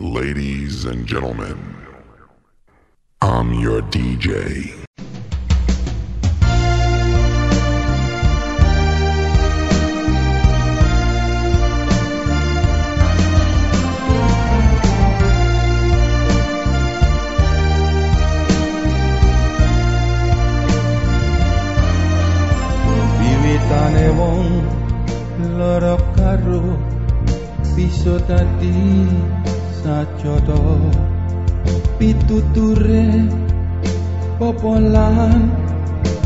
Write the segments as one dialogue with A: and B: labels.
A: Ladies and gentlemen, I'm your DJ.
B: Lara karo bisa dadi sajodo. Pituture popolan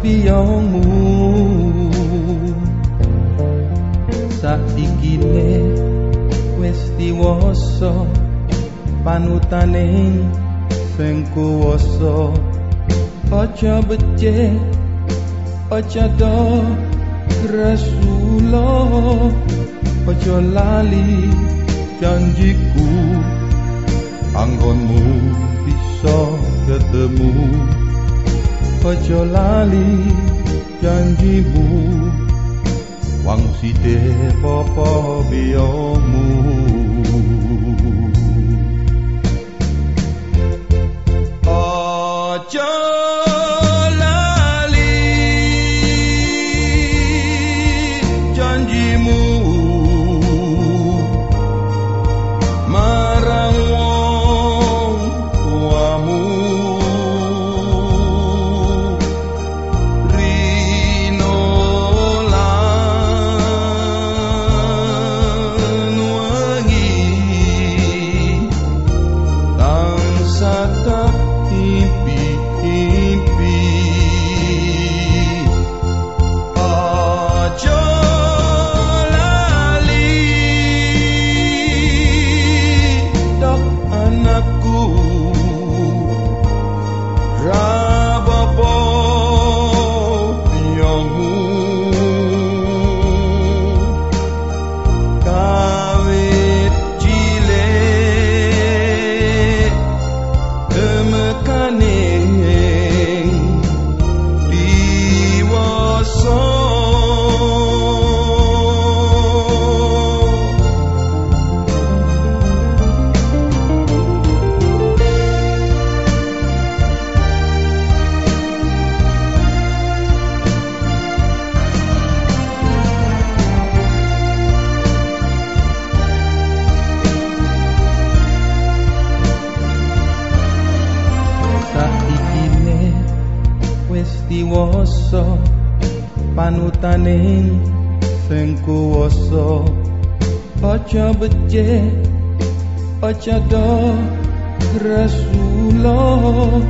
B: piyongmu saikine wis diwasa panutane sing kuwasa. Aja becik aja do Rasulullah. Aja lali janjiku Hangon mu bisa ketemu Ojo lali janjimu Wang site popo biomu Ojo diwasa panutane sing kuwasa aja becik aja do Rasulullah.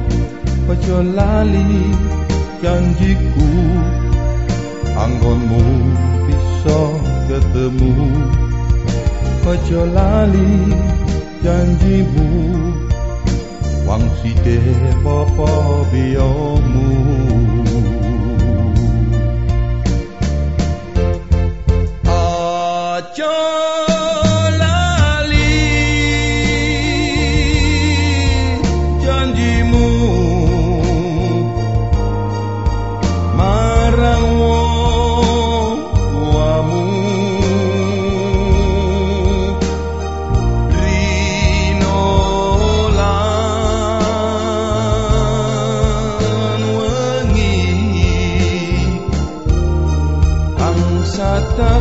B: Aja lali janjiku anggonmu bisa ketemu. Aja lali janjimu wang side popo biyomu Ojo lali janjimu. Marang wong tuamu. Rino lan wangi, angsa tak